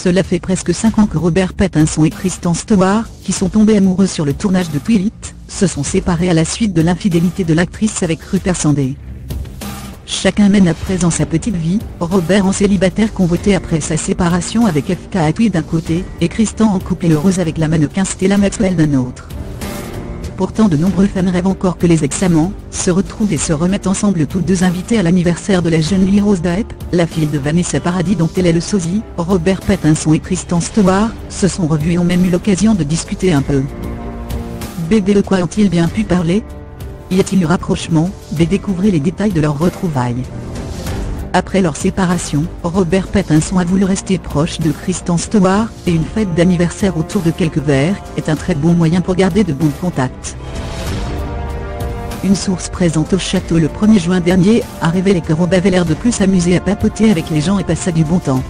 Cela fait presque 5 ans que Robert Pattinson et Kristen Stewart, qui sont tombés amoureux sur le tournage de Twilight, se sont séparés à la suite de l'infidélité de l'actrice avec Rupert Sandé. Chacun mène à présent sa petite vie, Robert en célibataire convoité après sa séparation avec FK Atwi d'un côté, et Kristen en couple et heureuse avec la mannequin Stella Maxwell d'un autre. Pourtant de nombreux fans rêvent encore que les ex-amants, se retrouvent et se remettent ensemble toutes deux invités à l'anniversaire de la jeune Lily Rose Depp, la fille de Vanessa Paradis dont elle est le sosie, Robert Pattinson et Kristen Stewart, se sont revus et ont même eu l'occasion de discuter un peu. Bébé de quoi ont-ils bien pu parler? Y a-t-il eu rapprochement? Découvrez les détails de leur retrouvailles. Après leur séparation, Robert Pattinson a voulu rester proche de Kristen Stewart, et une fête d'anniversaire autour de quelques verres, est un très bon moyen pour garder de bons contacts. Une source présente au château le 1er juin dernier, a révélé que Rob avait l'air de plus s'amuser à papoter avec les gens et passa du bon temps.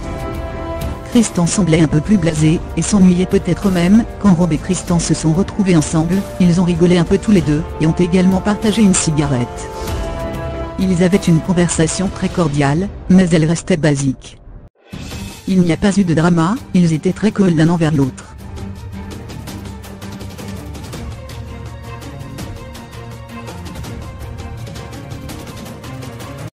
Kristen semblait un peu plus blasé, et s'ennuyait peut-être même, quand Rob et Kristen se sont retrouvés ensemble, ils ont rigolé un peu tous les deux, et ont également partagé une cigarette. Ils avaient une conversation très cordiale, mais elle restait basique. Il n'y a pas eu de drama, ils étaient très cool l'un envers l'autre.